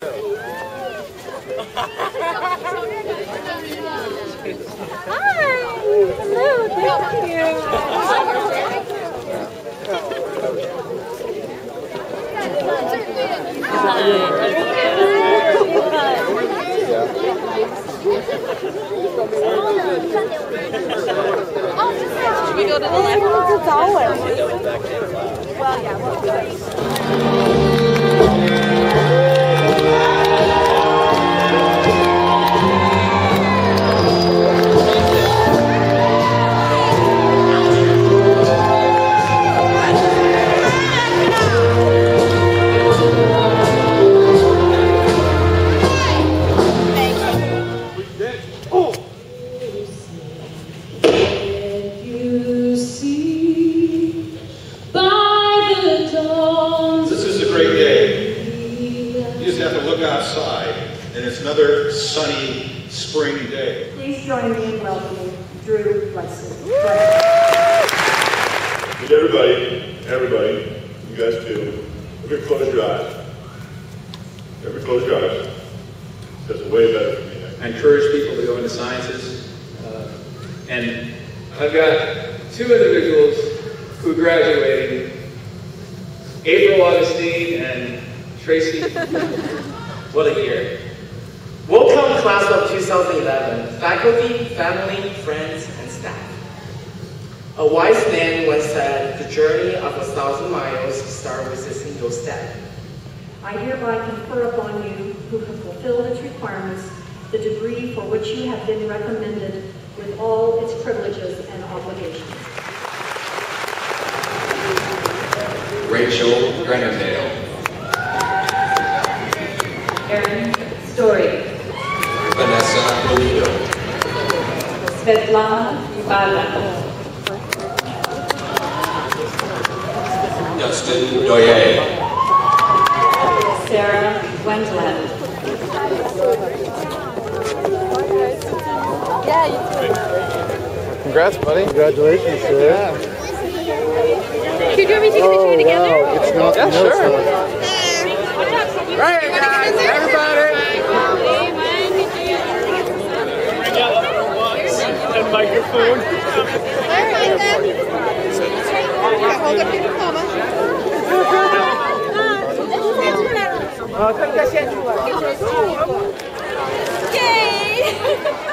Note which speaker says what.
Speaker 1: Hi. Hello. Thank Should we go to the left? It's always. Well, yeah.
Speaker 2: This is a great day. You just have to look outside, and it's another sunny spring day.
Speaker 3: Please join me in welcoming Drew Wesley.
Speaker 4: Need everybody, everybody, you guys too, every close your eyes. Every close your eyes. That's way better for me.
Speaker 5: I encourage people to go into sciences. Uh, and I've got two individuals who graduated, April Augustine and Tracy.
Speaker 6: What a year. Welcome class of 2011, faculty, family, friends, and staff. A wise man once said, the journey of a thousand miles starts with a single step.
Speaker 3: I hereby confer upon you, who have fulfilled its requirements, the degree for which you have been recommended with all its privileges and obligations.
Speaker 7: Rachel Grenadale,
Speaker 8: Erin Story,
Speaker 7: Vanessa Polito,
Speaker 8: Svetlana Bala,
Speaker 7: Dustin Doye,
Speaker 8: Sarah Wendland, Yeah,
Speaker 9: Congrats, buddy. Congratulations, sir.
Speaker 1: Could you want me to take a picture oh, together? Wow.
Speaker 9: It's not.
Speaker 1: Yeah, sure.
Speaker 9: Stuff.
Speaker 1: Right, guys, everybody.
Speaker 9: Microphone.
Speaker 1: Yay!